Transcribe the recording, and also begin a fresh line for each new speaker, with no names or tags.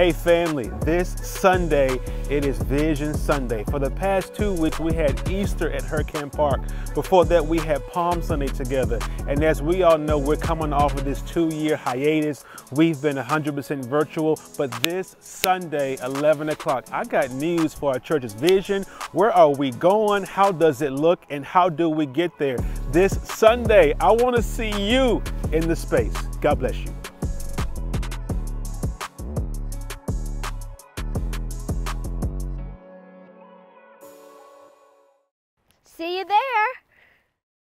Hey family, this Sunday it is Vision Sunday. For the past two weeks we had Easter at Hurkamp Park. Before that we had Palm Sunday together. And as we all know, we're coming off of this two-year hiatus. We've been 100% virtual, but this Sunday, 11 o'clock, I got news for our church's vision. Where are we going? How does it look? And how do we get there? This Sunday, I want to see you in the space. God bless you.
See you there.